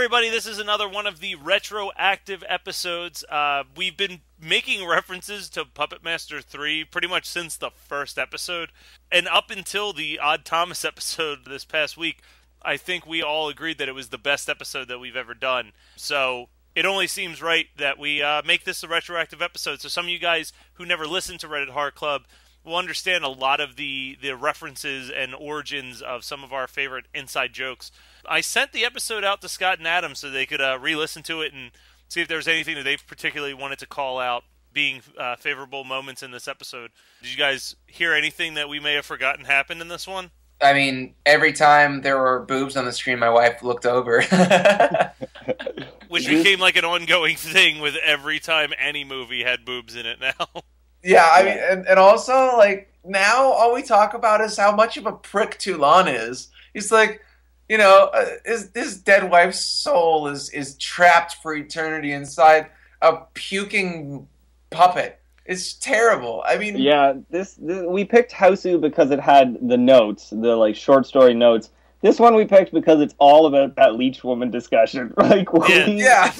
everybody, this is another one of the retroactive episodes. Uh, we've been making references to Puppet Master 3 pretty much since the first episode. And up until the Odd Thomas episode this past week, I think we all agreed that it was the best episode that we've ever done. So it only seems right that we uh, make this a retroactive episode. So some of you guys who never listened to Reddit Horror Club will understand a lot of the, the references and origins of some of our favorite inside jokes. I sent the episode out to Scott and Adam so they could uh, re-listen to it and see if there was anything that they particularly wanted to call out being uh, favorable moments in this episode. Did you guys hear anything that we may have forgotten happened in this one? I mean, every time there were boobs on the screen, my wife looked over. Which became like an ongoing thing with every time any movie had boobs in it now. Yeah, I mean, and, and also, like, now all we talk about is how much of a prick Toulon is. He's like, you know, uh, his, his dead wife's soul is, is trapped for eternity inside a puking puppet. It's terrible. I mean, yeah, this, this we picked Hausu because it had the notes, the like short story notes. This one we picked because it's all about that leech woman discussion. Like Yeah. we, yeah,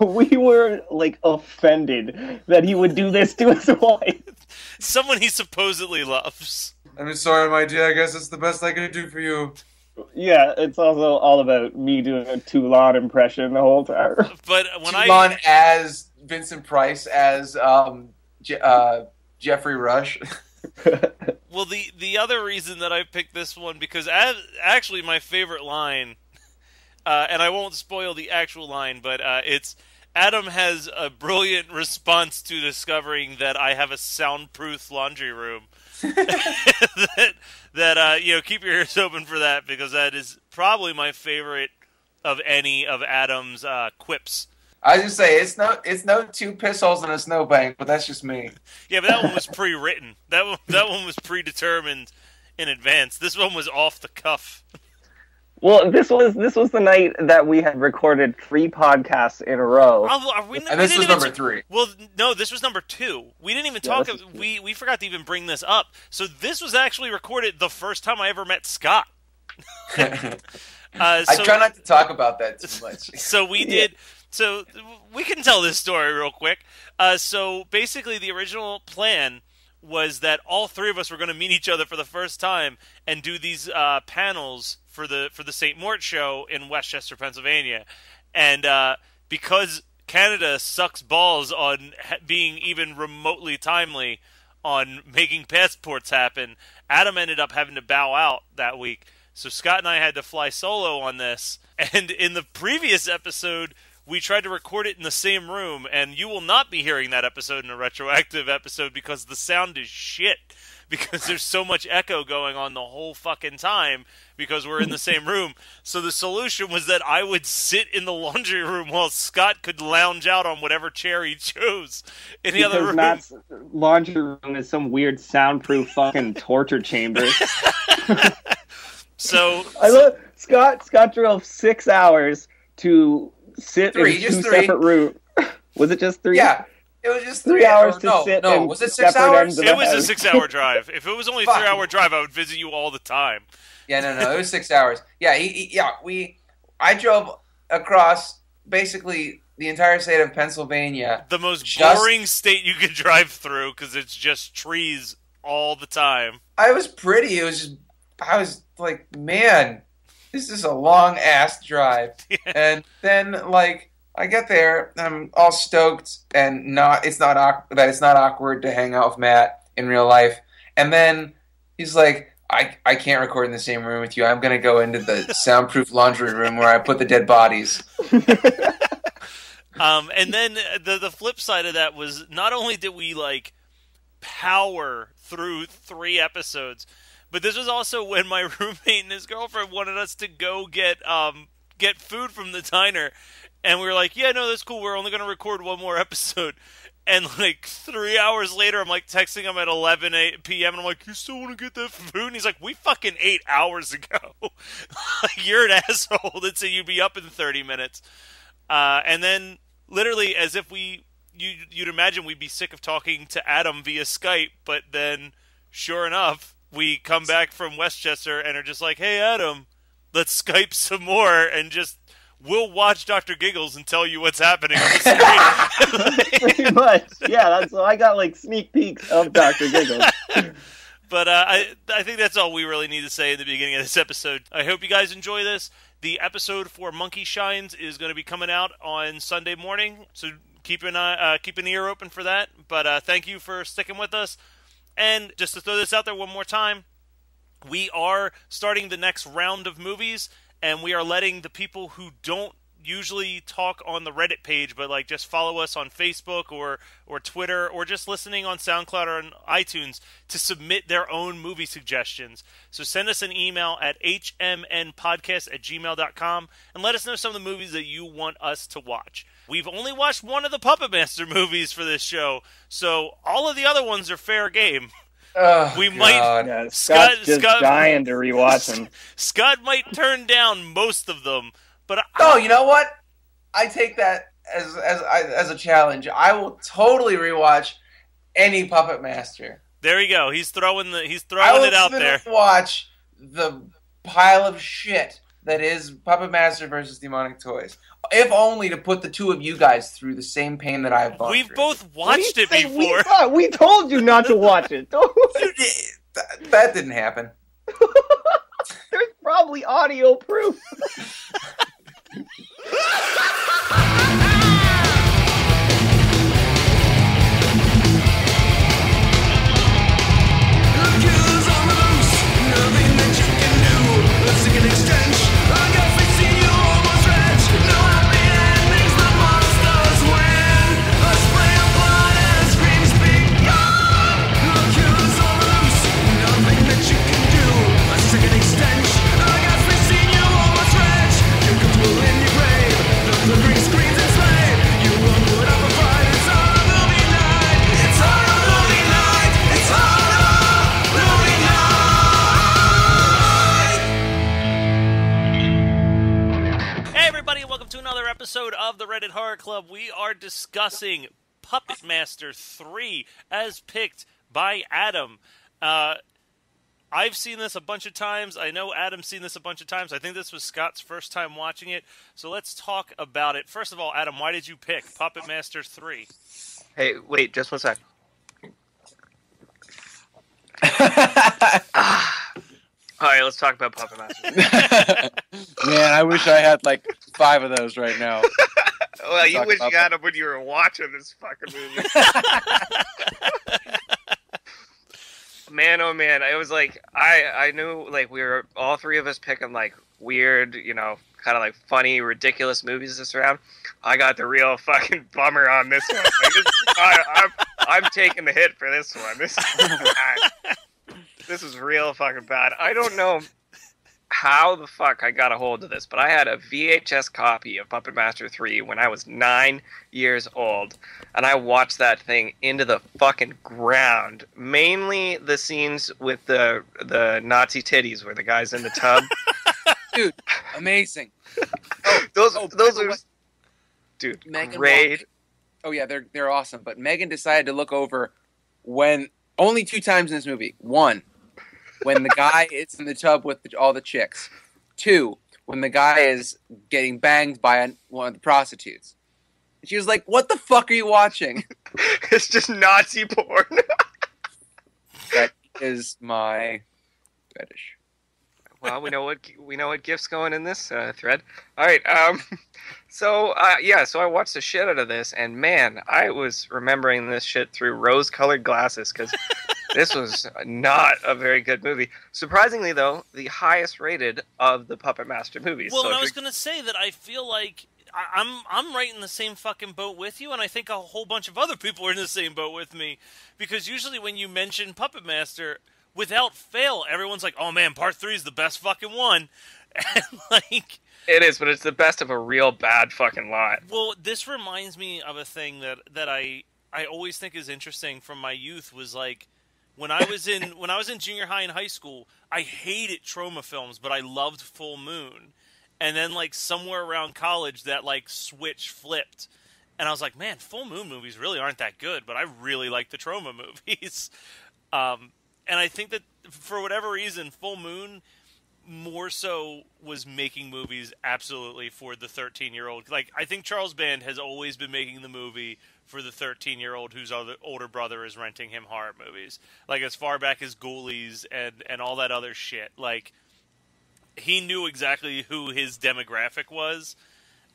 we were like offended that he would do this to his wife. Someone he supposedly loves. I'm sorry, my dear. I guess it's the best I can do for you. Yeah, it's also all about me doing a Toulon impression the whole time. But when I Toulon as Vincent Price as um, Je- uh, Geoffrey Rush. Well, the the other reason that I picked this one because as, actually my favorite line, uh, and I won't spoil the actual line, but uh, it's Adam has a brilliant response to discovering that I have a soundproof laundry room. that that uh, you know, keep your ears open for that because that is probably my favorite of any of Adam's uh, quips. I just say it's no it's no two piss holes in a snowbank, but that's just me. Yeah, but that one was pre-written. That one, that one was predetermined in advance. This one was off the cuff. Well, this was this was the night that we had recorded three podcasts in a row. Oh, are we, And we this was number t- three. Well, no, this was number two. We didn't even Yeah, talk. this we we forgot to even bring this up. So this was actually recorded the first time I ever met Scott. Uh, I try not to talk about that too much. so we did. So we can tell this story real quick. Uh, so basically, the original plan was that all three of us were going to meet each other for the first time and do these uh, panels for the for the St. Mort show in Westchester, Pennsylvania, and uh, because Canada sucks balls on being even remotely timely on making passports happen, Adam ended up having to bow out that week. So Scott and I had to fly solo on this. And in the previous episode, we tried to record it in the same room, and you will not be hearing that episode in a retroactive episode because the sound is shit. Because there's so much echo going on the whole fucking time because we're in the same room. So the solution was that I would sit in the laundry room while Scott could lounge out on whatever chair he chose in the other room. Matt's laundry room is some weird soundproof fucking torture chamber. So I love Scott. Scott drove six hours to sit Three, in just two three. separate rooms. Was it just three? Yeah, it was just Three three, hours or to no, sit No, in was it six separate hours? it was a six-hour drive. If it was only a Fuck. three-hour drive, I would visit you all the time. Yeah, no, no, it was six hours. Yeah, he, he- yeah, we. I drove across basically the entire state of Pennsylvania. The most Just- boring state you could drive through because it's just trees all the time. I was pretty. It was just. I was like, man, this is a long ass drive. and then like I get there, I'm all stoked and not. It's not awk- that it's not awkward to hang out with Matt in real life. And then he's like. I, I can't record in the same room with you. I'm gonna go into the soundproof laundry room where I put the dead bodies. Um, and then the the flip side of that was not only did we like power through three episodes, but this was also when my roommate and his girlfriend wanted us to go get um get food from the diner, and we were like, yeah, no, that's cool. We're only gonna record one more episode. And like three hours later, I'm like texting him at 11 a- p.m. and I'm like, "You still want to get that food?" And he's like, "We fucking ate hours ago. You're an asshole that said you'd be up in 30 minutes." Uh, and then, literally, as if we, you, you'd imagine we'd be sick of talking to Adam via Skype, but then, sure enough, we come back from Westchester and are just like, "Hey, Adam, let's Skype some more," and just we'll watch Doctor Giggles and tell you what's happening on the screen. Pretty much. Yeah, that's so I got like sneak peeks of Doctor Giggles. But uh, I I think that's all we really need to say in the beginning of this episode. I hope you guys enjoy this. The episode for Monkey Shines is going to be coming out on Sunday morning, so keep an eye, uh, keep an ear open for that. But uh, thank you for sticking with us. And just to throw this out there one more time, we are starting the next round of movies, and we are letting the people who don't usually talk on the Reddit page, but like just follow us on Facebook or or Twitter or just listening on SoundCloud or on iTunes to submit their own movie suggestions. So send us an email at hmnpodcast at gmail.com and let us know some of the movies that you want us to watch. We've only watched one of the Puppet Master movies for this show, so all of the other ones are fair game. Oh, We might- God. Yeah, Scott- Scott's just Scott- dying to rewatch them. Scott might turn down most of them, but I, Oh, you know what? I take that as as as a challenge. I will totally rewatch any Puppet Master. there you go. He's throwing the he's I throwing will it out there. watch the pile of shit that is Puppet Master versus Demonic Toys. If only to put the two of you guys through the same pain that I've gone We've through. both watched you it say? We, before. thought- we told you not to watch it. That, that didn't happen. There's probably audio proof. episode of the Reddit Horror Club. We are discussing Puppet Master 3 as picked by Adam. Uh, I've seen this a bunch of times. I know Adam's seen this a bunch of times. I think this was Scott's first time watching it. So let's talk about it. First of all, Adam, why did you pick Puppet Master 3? Hey, wait, just one sec. All right, let's talk about Puppet Master. Man, I wish I had like five of those right now. well, you talk wish about you had them when you were watching this fucking movie. man, oh man, it was like I I knew like we were all three of us picking like weird, you know, kind of like funny, ridiculous movies this round. I got the real fucking bummer on this one. Like, this, I, I'm I'm taking the hit for this one. This is bad. This is real fucking bad. I don't know how the fuck I got a hold of this, but I had a VHS copy of Puppet Master 3 when I was nine years old, and I watched that thing into the fucking ground. Mainly the scenes with the the Nazi titties where the guy's in the tub. Dude, amazing. those oh, oh those are dude Megan great. Oh yeah, they're they're awesome. But Megan decided to look over when only two times in this movie. One, when the guy is in the tub with the, all the chicks. Two, when the guy is getting banged by an, one of the prostitutes. And she was like, "What the fuck are you watching?" it's just Nazi porn. that is my fetish. well, we know what we know what gifts going in this uh, thread. All right, um, so uh, yeah, so I watched the shit out of this, and man, I was remembering this shit through rose-colored glasses because this was not a very good movie. Surprisingly, though, the highest rated of the Puppet Master movies. Well, so I was going to say that I feel like I, I'm I'm right in the same fucking boat with you, and I think a whole bunch of other people are in the same boat with me because usually when you mention Puppet Master, without fail, everyone's like, "Oh man, Part Three is the best fucking one," and like. it is, but it's the best of a real bad fucking lot. Well, this reminds me of a thing that that I I always think is interesting from my youth was like when I was in when I was in junior high and high school, I hated Troma films, but I loved Full Moon. And then like somewhere around college that like switch flipped. And I was like, man, Full Moon movies really aren't that good, but I really like the Troma movies. Um, and I think that for whatever reason, Full Moon more so was making movies absolutely for the 13 year old. Like I think Charles Band has always been making the movie for the 13 year old whose other, older brother is renting him horror movies. Like as far back as Ghoulies and and all that other shit. Like he knew exactly who his demographic was.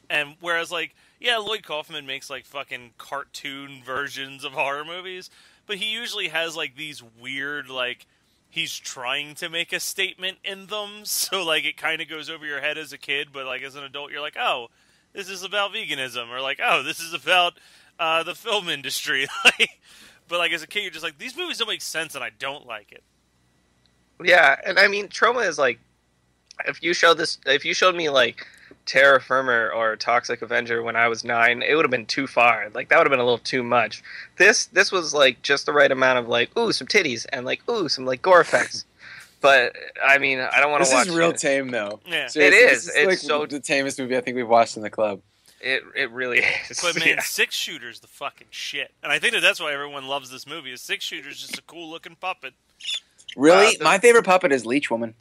And whereas like yeah, Lloyd Kaufman makes like fucking cartoon versions of horror movies, but he usually has like these weird like he's trying to make a statement in them, so like it kind of goes over your head as a kid, but like as an adult you're like, "Oh, this is about veganism," or like, "Oh, this is about uh, the film industry." like, but like as a kid you're just like, "These movies don't make sense and I don't like it." Yeah, and I mean, Troma is like, if you showed this, if you showed me like Terror Firmer or Toxic Avenger when I was nine, it would have been too far. Like that would have been a little too much. This this was like just the right amount of like ooh some titties and like ooh some like gore effects. but I mean, I don't want to watch is real it. tame though. Yeah. Seriously, is. This It's like so- the tamest movie I think we've watched in the club. It it really is. But man, Yeah. Six Shooter's the fucking shit. And I think that that's why everyone loves this movie. Is Six Shooter's just a cool looking puppet. Really, Uh, the- my favorite puppet is Leech Woman.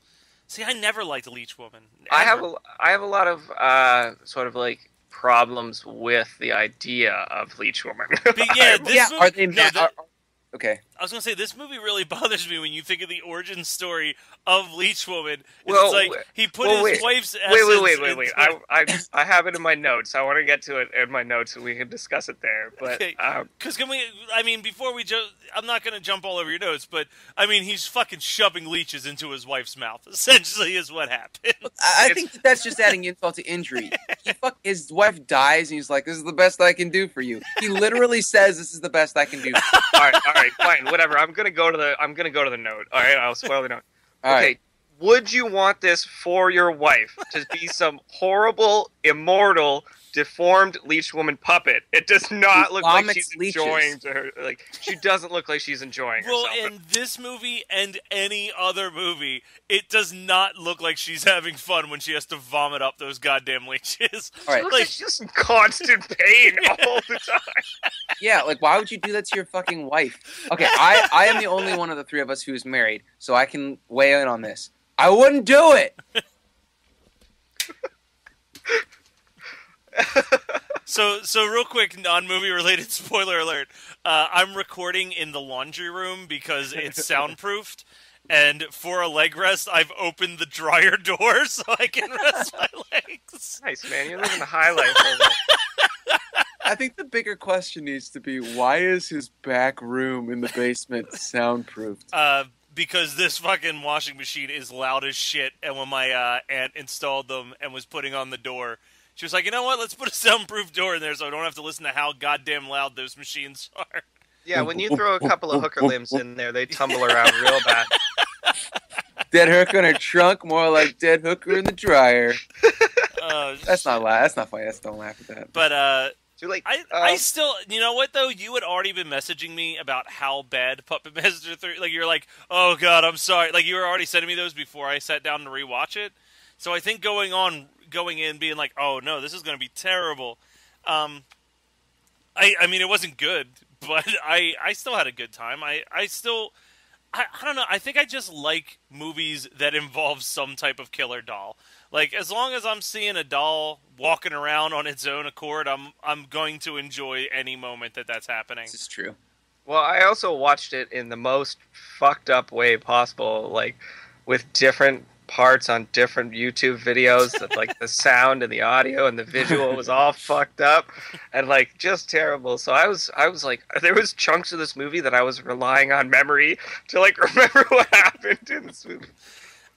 See, I never liked Leech Woman. I have a, I have a lot of uh, sort of like problems with the idea of Leech Woman. But yeah, this yeah, movie, are they? no, ma- the- are- okay, I was gonna say this movie really bothers me when you think of the origin story of Leech Woman. Well, it's like he put well, his wait. wife's wait, wait, wait, wait, wait. I, I I have it in my notes. I want to get to it in my notes and we can discuss it there. But Okay. um, Because can we? I mean, before we ju- I'm not going to jump all over your notes, but I mean, he's fucking shoving leeches into his wife's mouth. Essentially, is what happened. I, I think that that's just adding insult to injury. He fuck, his wife dies, and he's like, "This is the best I can do for you." He literally says, "This is the best I can do." all right, all right, fine, whatever. I'm gonna go to the I'm gonna go to the note. All right, I'll spoil the note. All okay. right. Would you want this for your wife to be some horrible, immortal, deformed leech woman puppet? It does not Who look like she's leeches. enjoying to her. Like she doesn't look like she's enjoying Well, herself. in this movie and any other movie, it does not look like she's having fun when she has to vomit up those goddamn leeches. All right. She looks like she's just in constant pain all the time. Yeah, like why would you do that to your fucking wife? Okay, I I am the only one of the three of us who is married, so I can weigh in on this. I wouldn't do it. So, so real quick, non-movie related spoiler alert. Uh, I'm recording in the laundry room because it's soundproofed, and for a leg rest, I've opened the dryer door so I can rest my legs. Nice man, you're living the high life. I think the bigger question needs to be why is his back room in the basement soundproofed? Uh, because this fucking washing machine is loud as shit, and when my uh, aunt installed them and was putting on the door, she was like, "You know what? Let's put a soundproof door in there so I don't have to listen to how goddamn loud those machines are." Yeah, when you throw a couple of hooker limbs in there, they tumble around real bad. Dead hooker in her trunk, more like dead hooker in the dryer. Uh, That's not la- That's not funny. That's don't laugh at that. But uh, Too late. I, Um, I still, you know what though? You had already been messaging me about how bad Puppet Master Three. Like you're like, oh god, I'm sorry. Like you were already sending me those before I sat down to rewatch it. So I think going on, going in, being like, oh no, this is going to be terrible. Um, I, I mean, it wasn't good, but I, I still had a good time. I, I still, I, I don't know. I think I just like movies that involve some type of killer doll. Like as long as I'm seeing a doll walking around on its own accord, I'm I'm going to enjoy any moment that that's happening. This is true. Well, I also watched it in the most fucked up way possible, like with different parts on different YouTube videos. That like the sound and the audio and the visual was all fucked up and like just terrible. So I was I was like there was chunks of this movie that I was relying on memory to like remember what happened in this movie.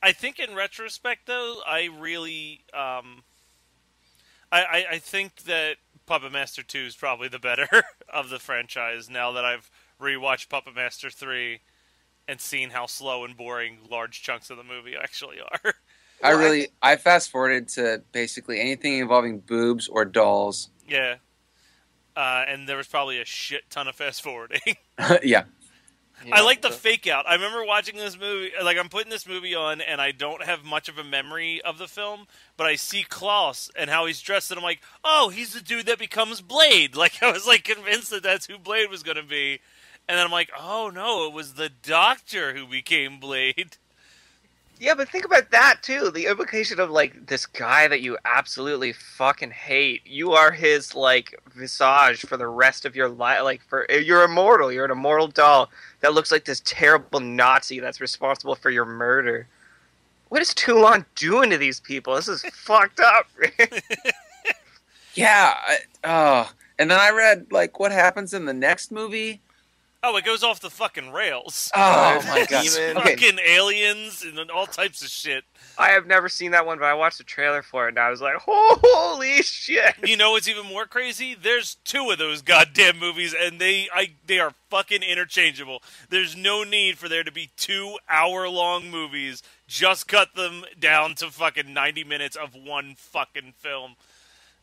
I think in retrospect, though, I really, um, I, I, I think that Puppet Master Two is probably the better of the franchise. Now that I've rewatched Puppet Master Three and seen how slow and boring large chunks of the movie actually are. I really I fast forwarded to basically anything involving boobs or dolls. yeah. Uh, and there was probably a shit ton of fast forwarding. yeah. I like the fake out. I remember watching this movie. Like I'm putting this movie on, and I don't have much of a memory of the film, but I see Klaus and how he's dressed, and I'm like, oh, he's the dude that becomes Blade. Like I was like convinced that that's who Blade was going to be, and then I'm like, oh no, it was the Doctor who became Blade. Yeah, but think about that too. The implication of like this guy that you absolutely fucking hate. You are his like visage for the rest of your life. Like for you're immortal. You're an immortal doll that looks like this terrible Nazi that's responsible for your murder. What is Toulon doing to these people? This is fucked up. Yeah. I, oh, and then I read like what happens in the next movie. Oh, it goes off the fucking rails. Oh my oh, god. Demon. Okay. Fucking aliens and all types of shit. I have never seen that one, but I watched the trailer for it and I was like, holy shit! You know what's even more crazy? There's two of those goddamn movies, and they I they are fucking interchangeable. There's no need for there to be two hour long movies. Just cut them down to fucking ninety minutes of one fucking film.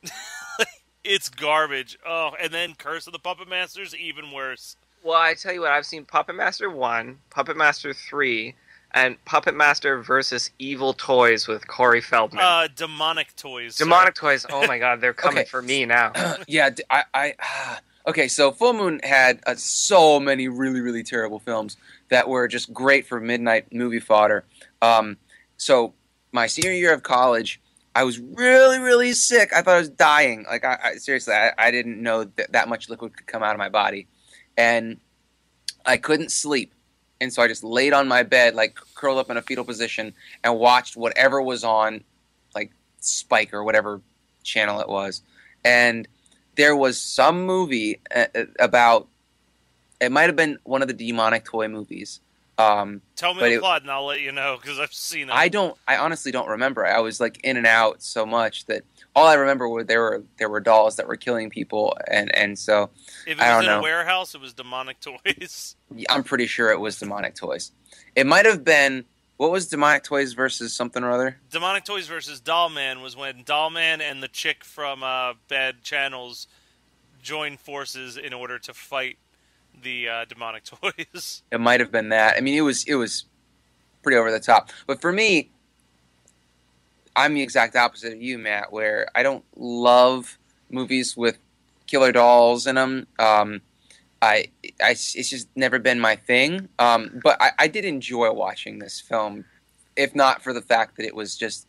it's garbage. Oh, and then Curse of the Puppet Masters even worse. Well, I tell you what, I've seen Puppet Master 1, Puppet Master 3, and Puppet Master versus Evil Toys with Corey Feldman. Uh, demonic toys. sir. Demonic Toys, oh my god, they're coming Okay. for me now. yeah, d- I, I okay. So Full Moon had uh, so many really, really terrible films that were just great for midnight movie fodder. Um, so my senior year of college, I was really, really sick. I thought I was dying. Like I, I seriously, I, I didn't know that that much liquid could come out of my body, and I couldn't sleep. And so I just laid on my bed, like curled up in a fetal position, and watched whatever was on, like Spike or whatever channel it was. And there was some movie uh, uh, about it might have been one of the demonic toy movies um, Tell me the it- plot, and I'll let you know because I've seen it. i don't i honestly don't remember i was like in and out so much that all i remember were there were there were dolls that were killing people and and so if it I was don't in know. a warehouse, it was demonic toys. i'm pretty sure it was demonic toys it might have been what was demonic toys versus something or other Demonic Toys versus Dollman was when Dollman and the chick from uh, Bad Channels joined forces in order to fight the uh, demonic toys. it might have been that. I mean it was it was pretty over the top. But for me i'm the exact opposite of you matt where i don't love movies with killer dolls in them um, I, I it's just never been my thing. Um, but I, I did enjoy watching this film if not for the fact that it was just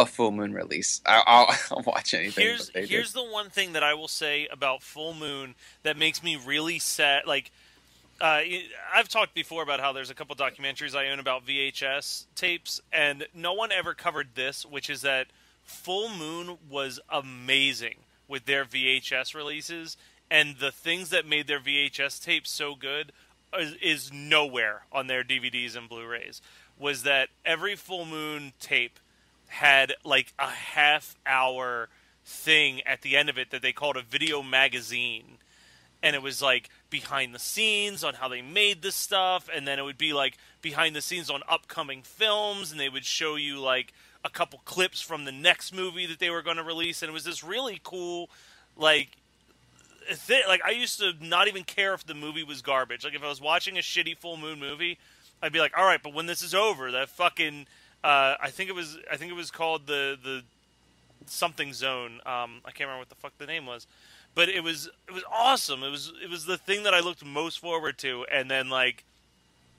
a full moon release I, I'll, I'll watch anything here's that they did. here's the one thing that I will say about Full Moon that makes me really sad. Like, uh, I've talked before about how there's a couple documentaries I own about VHS tapes, and no one ever covered this, which is that Full Moon was amazing with their VHS releases, and the things that made their VHS tapes so good is, is nowhere on their DVDs and Blu-rays. Was that every Full Moon tape had like a half hour thing at the end of it that they called a video magazine. And it was like behind the scenes on how they made this stuff. And then it would be like behind the scenes on upcoming films. And they would show you like a couple clips from the next movie that they were going to release. And it was this really cool like thi- like I used to not even care if the movie was garbage. Like if I was watching a shitty full moon movie I'd be like all right but when this is over that fucking uh, I think it was I think it was called the the something zone. Um, I can't remember what the fuck the name was, but it was it was awesome. It was it was the thing that I looked most forward to, and then like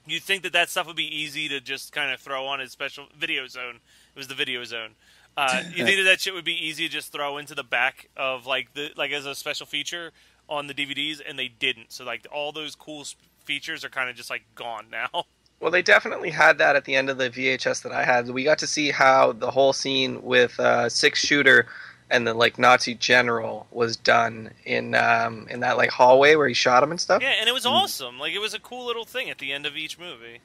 you think that that stuff would be easy to just kind of throw on as special video zone. It was the video zone. Uh, you think that that shit would be easy to just throw into the back of like the like as a special feature on the DVDs, and they didn't. So like all those cool features are kind of just like gone now. Well, they definitely had that at the end of the VHS that I had. We got to see how the whole scene with uh, six shooter and the like Nazi general was done in um, in that like hallway where he shot him and stuff. Yeah, and it was awesome. Like it was a cool little thing at the end of each movie.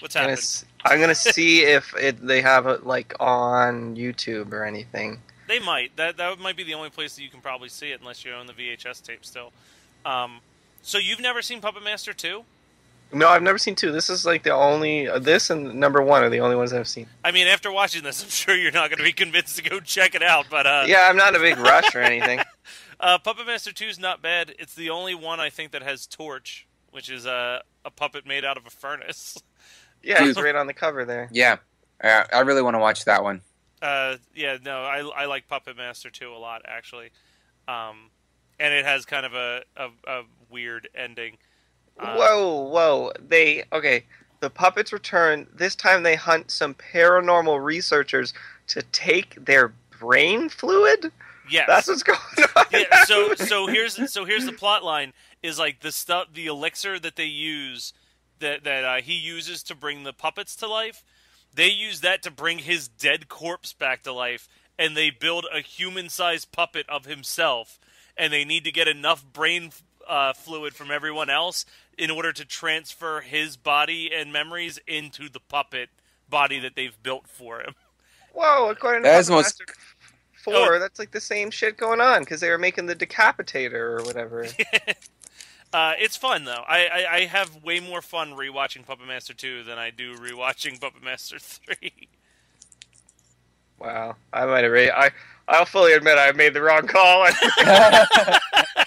What's happening? I'm gonna, happened? s- I'm gonna see if it, they have it like on YouTube or anything. They might. That that might be the only place that you can probably see it, unless you own the VHS tape still. Um, so you've never seen Puppet Master two? No, I've never seen two. This is like the only uh, this and number one are the only ones I've seen. I mean, after watching this, I'm sure you're not going to be convinced to go check it out. But uh, yeah, I'm not in a big rush or anything. uh, Puppet Master two is not bad. It's the only one I think that has Torch, which is a a puppet made out of a furnace. Yeah, he's right on the cover there. yeah uh, i really want to watch that one Uh, yeah, no, I, I like Puppet Master 2 a lot, actually. Um, and it has kind of a, a, a weird ending. Uh, Whoa, whoa. They okay. The puppets return. This time they hunt some paranormal researchers to take their brain fluid. Yes. That's what's going on. yeah, so so here's so here's the plot line is like the stuff the elixir that they use that that uh, he uses to bring the puppets to life. They use that to bring his dead corpse back to life, and they build a human-sized puppet of himself. And they need to get enough brain uh, fluid from everyone else in order to transfer his body and memories into the puppet body that they've built for him. Whoa, according to That is most- Master Four, that's like the same shit going on because they were making the decapitator or whatever. Uh, it's fun though. I, I, I have way more fun rewatching Puppet Master two than I do rewatching Puppet Master three. wow, I might have. Re- I I'll fully admit I made the wrong call.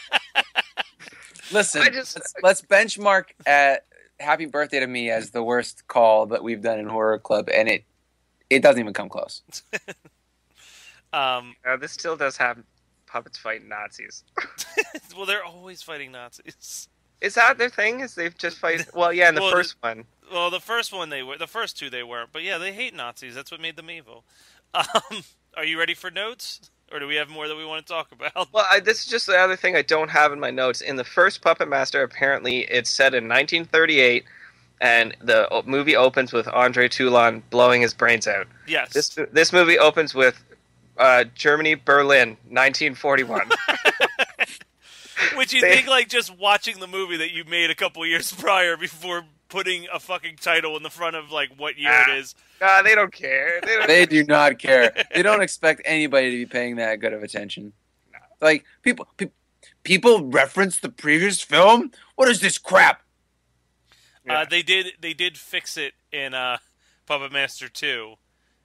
Listen, I just- let's, let's benchmark at "Happy Birthday to Me" as the worst call that we've done in Horror Club, and it it doesn't even come close. Um, uh, this still does have puppets fighting Nazis. well, they're always fighting Nazis. Is that their thing? Is they've just fight? Well, yeah, in the Well, first one. Well, the first one they were, the first two they weren't, but yeah, they hate Nazis. That's what made them evil. Um, are you ready for notes, or do we have more that we want to talk about? Well, I, this is just the other thing I don't have in my notes. In the first Puppet Master, apparently it's set in 1938, and the movie opens with Andre Toulon blowing his brains out. Yes. This this movie opens with uh, Germany, Berlin, 1941. Which you they- think like just watching the movie that you made a couple years prior before putting a fucking title in the front of like what year Ah. it is. nah, they don't care. They don't, They do not care. They don't expect anybody to be paying that good of attention. Like people, pe- people reference the previous film. What is this crap? Yeah. Uh, they did they did fix it in uh, Puppet Master two,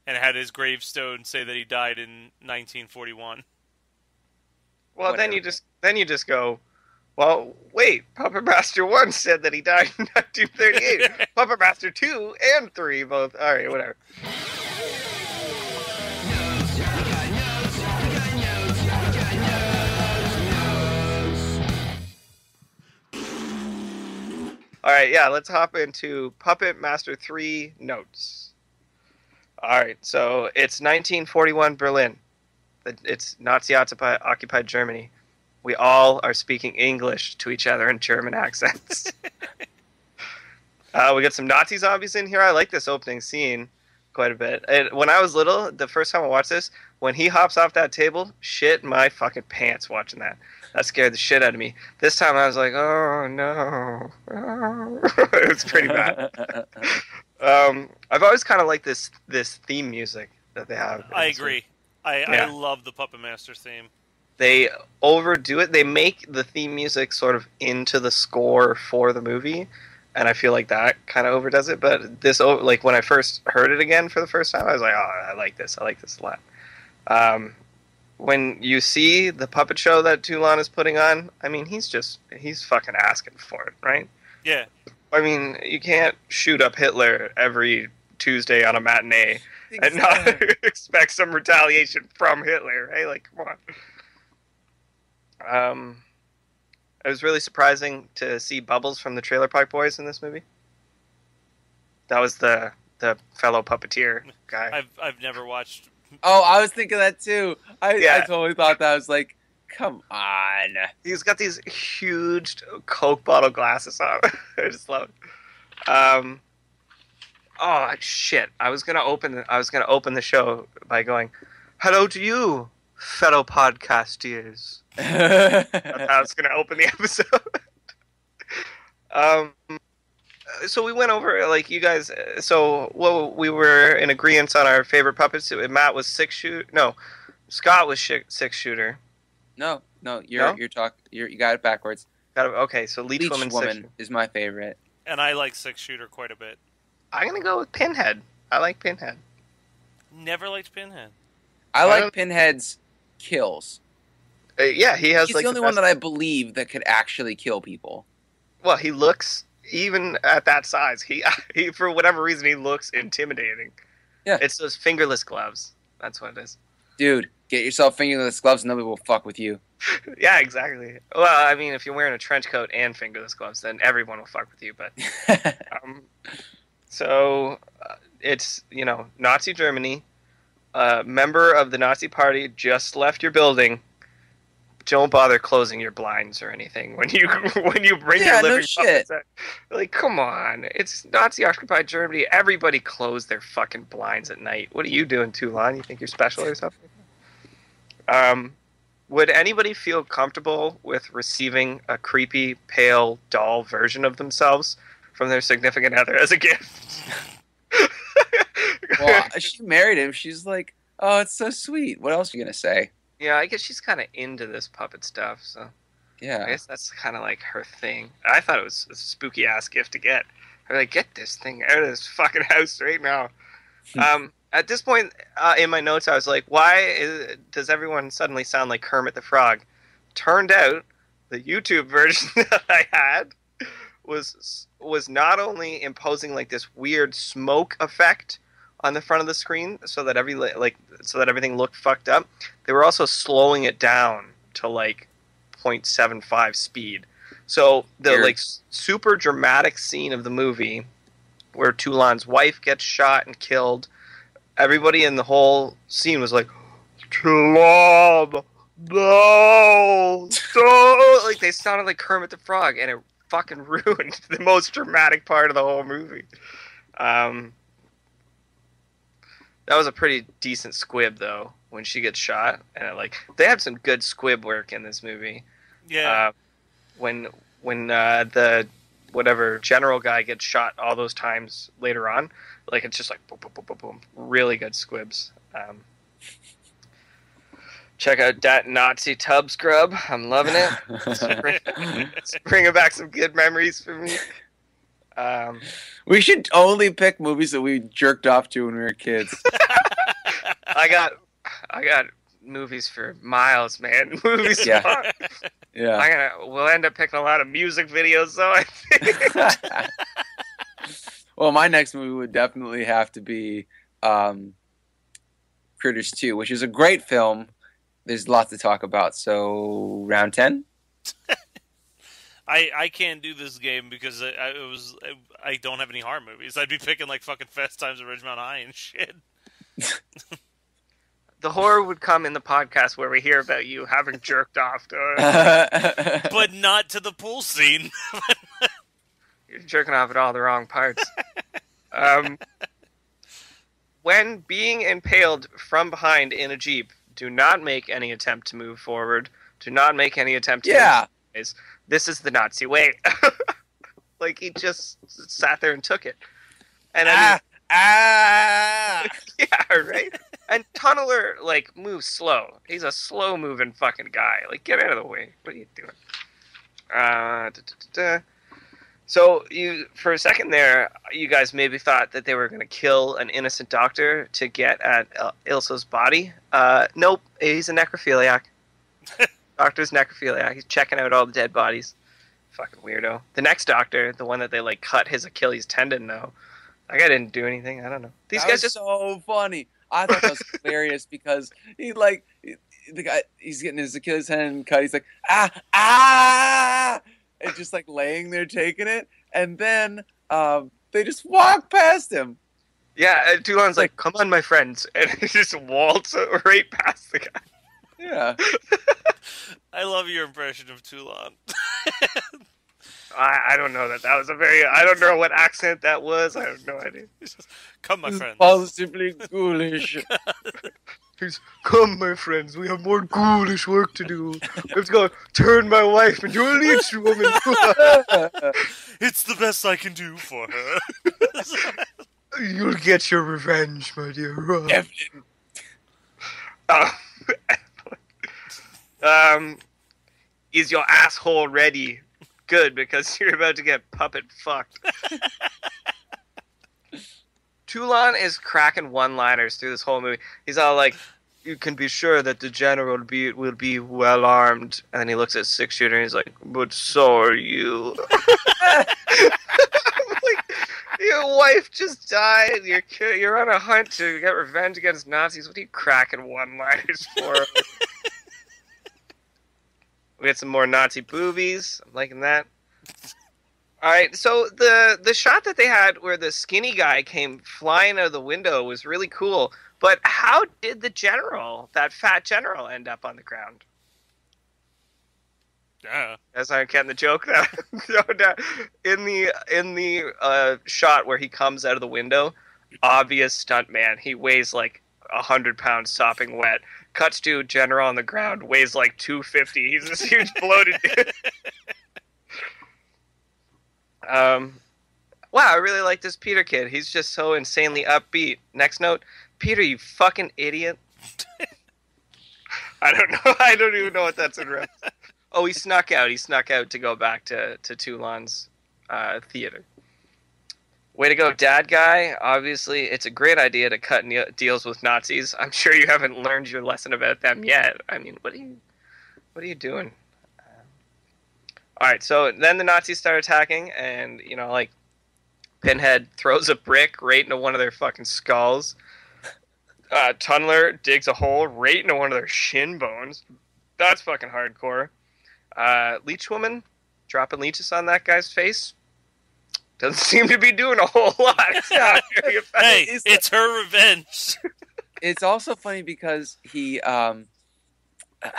and had his gravestone say that he died in 1941. well, then you just then you just go. Well, wait. Puppet Master One said that he died in 1938. Puppet Master Two and Three both. All right, whatever. All right, yeah, let's hop into Puppet Master 3 notes. All right, so it's 1941 Berlin. It's Nazi occupied Germany. We all are speaking English to each other in German accents. uh, we got some Nazi zombies in here. I like this opening scene quite a bit. And when I was little, the first time I watched this, when he hops off that table, shit my fucking pants watching that. That scared the shit out of me. This time I was like, oh no. it was pretty bad. Um, I've always kind of liked this this theme music that they have. I agree. I, Yeah. I love the Puppet Master theme. They overdo it. They make the theme music sort of into the score for the movie, and I feel like that kind of overdoes it. But this, like when I first heard it again for the first time, I was like, oh, I like this. I like this a lot. Um, when you see the puppet show that Toulon is putting on, I mean, he's just he's fucking asking for it, right? Yeah. I mean, you can't shoot up Hitler every Tuesday on a matinee and not expect some retaliation from Hitler. Hey, like, come on. Um, it was really surprising to see Bubbles from the Trailer Park Boys in this movie. That was the the fellow puppeteer guy. I've I've never watched. Oh, I was thinking that too. I, yeah. I totally thought that. I was like, come on. He's got these huge Coke bottle glasses on. I just love it. Um, oh shit! I was gonna open. I was gonna open the show by going, "Hello to you, fellow podcasters." That's how I was going to open the episode. um, so we went over like you guys. So well, we were in agreement on our favorite puppets. Matt was six shoot. No, Scott was shi six shooter. no, no, you're No? you're talk. You're, you got it backwards. Got it. Okay, so Leech, Leech Woman. woman, is my favorite. And I like Six Shooter quite a bit. I'm gonna go with Pinhead. I like Pinhead. Never liked Pinhead. I I like don't- Pinhead's kills. Uh, yeah, he has He's like the only best- one that I believe that could actually kill people. Well, he looks even at that size. He he for whatever reason he looks intimidating. Yeah. it's those fingerless gloves. That's what it is. dude, get yourself fingerless gloves, and nobody will fuck with you. yeah, exactly. Well, I mean, if you're wearing a trench coat and fingerless gloves, then everyone will fuck with you. But um, so uh, it's you know Nazi Germany. A member of the Nazi Party just left your building. Don't bother closing your blinds or anything when you when you bring Yeah, your no shit. out. Like, come on! It's Nazi occupied Germany. Everybody closed their fucking blinds at night. What are you doing, Toulon? You think you're special or something? Um, would anybody feel comfortable with receiving a creepy, pale, doll version of themselves from their significant other as a gift? well, she married him. She's like, oh, it's so sweet. What else are you gonna say? yeah, I guess she's kind of into this puppet stuff, so yeah, I guess that's kind of like her thing. I thought it was a spooky ass gift to get. I'm like, get this thing out of this fucking house right now. um, at this point uh, in my notes, I was like, why is, does everyone suddenly sound like Kermit the Frog? Turned out the YouTube version that I had was was not only imposing like this weird smoke effect on the front of the screen so that every like so that everything looked fucked up. They were also slowing it down to like 0.75 speed. So the Weird. like super dramatic scene of the movie where Toulon's wife gets shot and killed everybody in the whole scene was like Toulon no no like they sounded like Kermit the Frog and it fucking ruined the most dramatic part of the whole movie. Um that was a pretty decent squib though when she gets shot. And it, like they had some good squib work in this movie. Yeah. uh, when when uh, the whatever general guy gets shot all those times later on like it's just like boom boom boom boom boom. Really good squibs. Um, check out that nazi tub scrub. I'm loving it. It's bringing back some good memories for me. Um, we should only pick movies that we jerked off to when we were kids. i got i got movies for miles man movies Yeah. for- Yeah. I gotta, we'll end up picking a lot of music videos though i think well, my next movie would definitely have to be um, Critters 2, which is a great film. There's lots to talk about. So, round 10? I, I can't do this game because I, I was I, I don't have any horror movies. I'd be picking like fucking Fast Times at Ridgemont High and shit. the horror would come in the podcast where we hear about you having jerked off to But not to the pool scene. you're jerking off at all the wrong parts. um, when being impaled from behind in a jeep, do not make any attempt to move forward. Do not make any attempt. To yeah. move. This is the Nazi way. like he just sat there and took it. And I mean, Ah, ah. yeah, right. And Tunneler like moves slow. He's a slow moving fucking guy. Like get out of the way. What are you doing? Uh, da, da, da, da. So you for a second there, you guys maybe thought that they were going to kill an innocent doctor to get at Il- Ilsa's body. Uh, nope, he's a necrophiliac. Doctor's necrophilia. He's checking out all the dead bodies. Fucking weirdo. The next doctor, the one that they like cut his Achilles tendon, though. That guy didn't do anything. I don't know. These That guys just so funny. I thought that was hilarious because he like the guy he's getting his Achilles tendon cut. He's like ah ah, and just like laying there taking it, and then um, they just walk past him. Yeah, and Toulon's like, "Come on, my friends," and he just waltz right past the guy. Yeah, I love your impression of Toulon. I, I don't know that that was a very. I don't know what accent that was. I have no idea. Come, my friends. possibly ghoulish. He's, "Come, my friends, we have more ghoulish work to do. Let's go turn my wife into a leech woman." It's the best I can do for her. You'll get your revenge, my dear. Evelyn. Uh, um, is your asshole ready? Good, because you're about to get puppet fucked. Toulon is cracking one-liners through this whole movie. He's all like, "You can be sure that the general will be will be well armed," and then he looks at six shooter and he's like, "But so are you." Like, Your wife just died. You're you're on a hunt to get revenge against Nazis. What are you cracking one-liners for? We had some more Nazi boobies. I'm liking that. All right, so the the shot that they had where the skinny guy came flying out of the window was really cool. But how did the general, that fat general, end up on the ground? Yeah. As I'm getting the joke that in the in the uh, shot where he comes out of the window, obvious stunt man. He weighs like a hundred pounds sopping wet. Cuts to general on the ground, weighs like two fifty. He's this huge bloated dude. um, wow, I really like this Peter kid. He's just so insanely upbeat. Next note, Peter, you fucking idiot. I don't know. I don't even know what that's in reference. Oh, he snuck out. He snuck out to go back to to Toulon's uh, theater. Way to go, dad guy. Obviously, it's a great idea to cut ne- deals with Nazis. I'm sure you haven't learned your lesson about them yet. I mean, what are you, what are you doing? All right, so then the Nazis start attacking, and you know, like Pinhead throws a brick right into one of their fucking skulls. Uh, Tunneler digs a hole right into one of their shin bones. That's fucking hardcore. Uh, Leech Woman dropping leeches on that guy's face. Doesn't seem to be doing a whole lot. It's not. Hey, It's it's her revenge. it's also funny because he um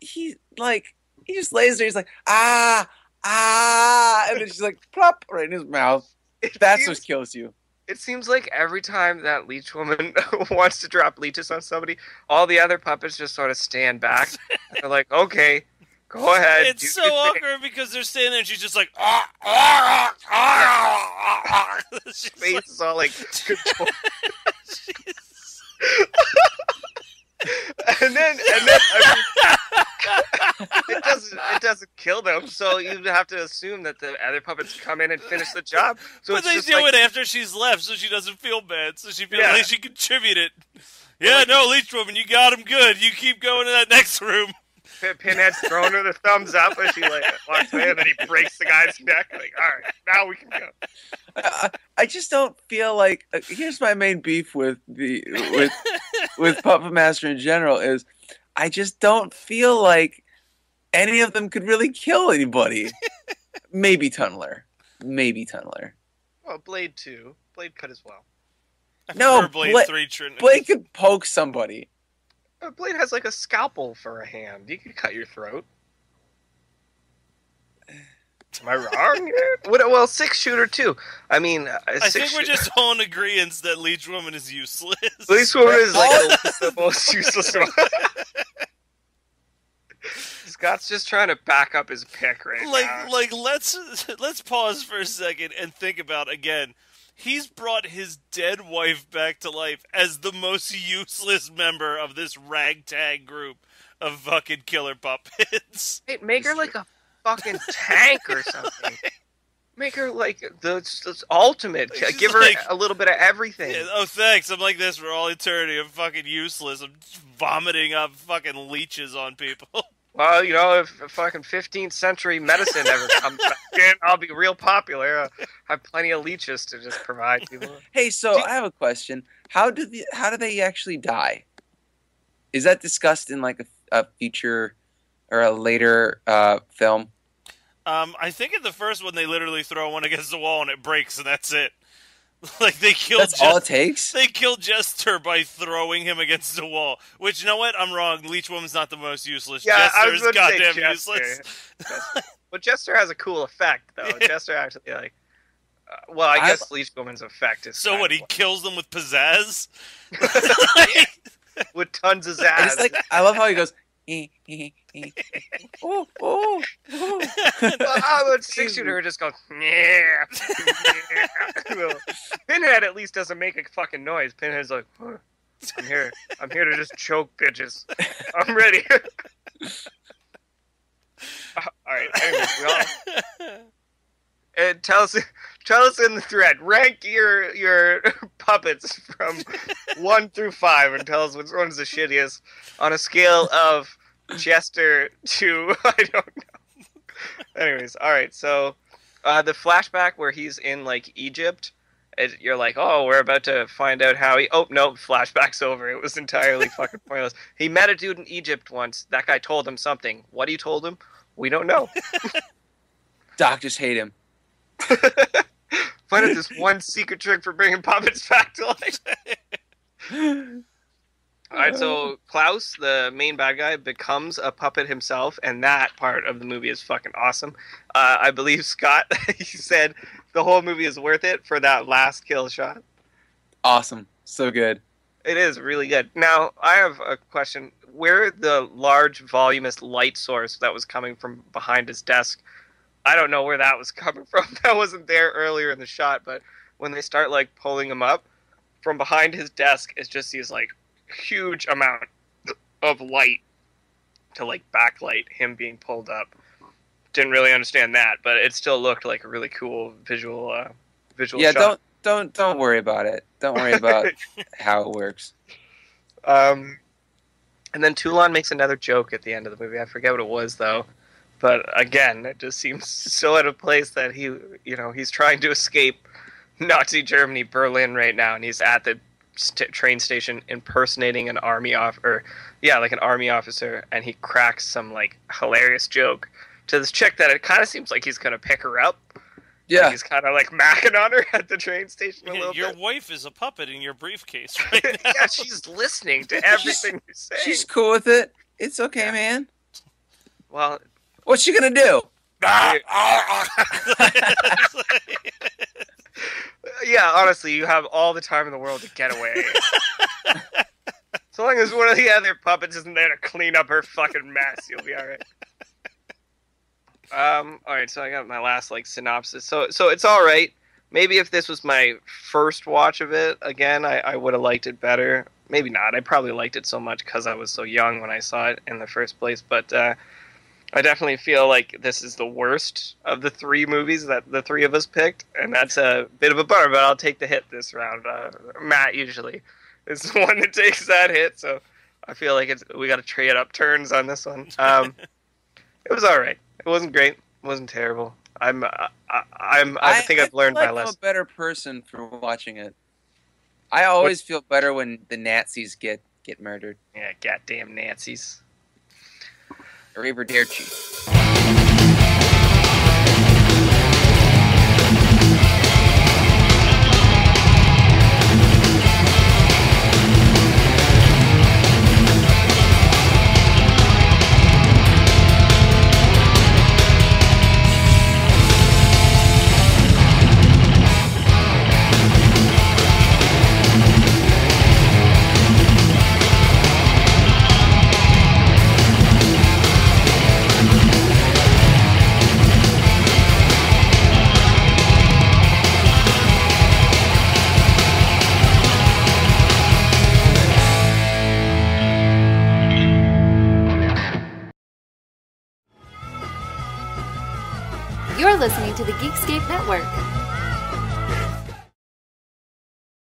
he like he just lays there he's like ah ah and then she's like plop right in his mouth It that's seems- what kills you It seems like every time that leech woman wants to drop leeches on somebody, all the other puppets just sort of stand back. They're like, "Okay, go ahead." It's so your thing." awkward because they're standing there and she's just like, ah, ah, ah, ah, ah. She's Face like- is all like, control- and then and then I mean, it doesn't it doesn't kill them. So you have to assume that the other puppets come in and finish the job. So but it's they do like, it after she's left, so she doesn't feel bad. So she feels Yeah. like she contributed. Yeah, no, Leech Woman, you got him good. You keep going to that next room. Pin- Pinhead's throwing her the thumbs up and she like walks away and then he breaks the guy's neck. Like, all right, now we can go. I, I just don't feel like uh, here's my main beef with the with with Puppet Master in general is I just don't feel like any of them could really kill anybody. Maybe Tunneler. Maybe Tunneler. Well, Blade two, Blade cut as well. I No, prefer Blade Bla- 3 Trinity. Blade could poke somebody. Uh, Blade has like a scalpel for a hand. You could cut your throat. Am I wrong? What, well, six shooter too. I mean, uh, I think we're just all in agreement that Leech Woman is useless. This woman is like the, the most useless one. Scott's just trying to back up his pick right like now. like let's let's pause for a second and think about again he's brought his dead wife back to life as the most useless member of this ragtag group of fucking killer puppets Hey, make her like a fucking tank or something. Make her like the, the ultimate. She's Give her like- a little bit of everything. Yeah, oh thanks i'm like this for all eternity i'm fucking useless i'm vomiting up fucking leeches on people Well, you know, if, if fucking 15th century medicine ever comes back in, I'll be real popular. Uh, have plenty of leeches to just provide people. Hey, so I have a question. How do the how do they actually die? Is that discussed in like a, a future or a later uh, film? um i think in the first one they literally throw one against the wall and it breaks and that's it like they killed That's all it takes. They killed Jester by throwing him against the wall. Which, you know what? I'm wrong. Leech Woman's not the most useless. Yeah, I Jester was is about to say goddamn Jester. useless. But Jester has a cool effect, though. Yeah. Jester actually, like. Uh, well, I I- guess Leech Woman's effect is. So what? of He kills them with pizzazz. with tons of And zazz. like I love how he goes. "Eh, eh, eh, oh, oh, oh." well, I would six shooter just goes, yeah. Well, Pinhead at least doesn't make a fucking noise. Pinhead's like, "Huh, I'm here. I'm here to just choke bitches. I'm ready. Uh, all right. Anyways, all, and tell us, tell us in the thread. Rank your your puppets from one through five, and tell us which one's the shittiest on a scale of Jester to I don't know. Anyways, all right. So Uh, the flashback where he's in like Egypt, it, you're like, oh, we're about to find out how he. Oh no, flashback's over. It was entirely fucking pointless. He met a dude in Egypt once. That guy told him something. What he told him, we don't know. Doctors hate him. Find out this one secret trick for bringing puppets back to life. All right, so Klaus, the main bad guy, becomes a puppet himself, and that part of the movie is fucking awesome. Uh, I believe Scott, he said the whole movie is worth it for that last kill shot. Awesome. So good. It is really good. Now, I have a question. Where the large, voluminous light source that was coming from behind his desk, I don't know where that was coming from. That wasn't there earlier in the shot, but when they start like pulling him up from behind his desk, it's just these like huge amount of light to like backlight him being pulled up. Didn't really understand that, but it still looked like a really cool visual uh, visual Yeah, shot. don't don't don't worry about it. Don't worry about how it works. Um, and then Toulon makes another joke at the end of the movie. I forget what it was though, but again, it just seems so out of place that he, you know, he's trying to escape Nazi Germany, Berlin right now, and he's at the st- train station impersonating an army off, or yeah, like an army officer, and he cracks some like hilarious joke to this chick that it kind of seems like he's gonna pick her up. Like, Yeah. he's kind of like macking on her at the train station a little Your bit. wife is a puppet in your briefcase right now. yeah, she's listening to everything you say. She's cool with it. It's okay, man. well, What's she gonna do? Ah, ah, ah. Yeah, honestly, you have all the time in the world to get away. so long as one of the other puppets isn't there to clean up her fucking mess, you'll be all right. Um, all right, so I got my last like synopsis. So, so it's all right. Maybe if this was my first watch of it again, I, I would have liked it better. Maybe not. I probably liked it so much because I was so young when I saw it in the first place. But uh, I definitely feel like this is the worst of the three movies that the three of us picked, and that's a bit of a bummer. But I'll take the hit this round. Uh, Matt usually is the one that takes that hit, so I feel like it's we got to trade up turns on this one. Um, it was all right. It wasn't great. It wasn't terrible. I'm I, I, I'm I, think I've learned feel my like I'm a better person for watching it. I always feel better when the Nazis get get murdered. Yeah, goddamn Nazis. Arrivederci.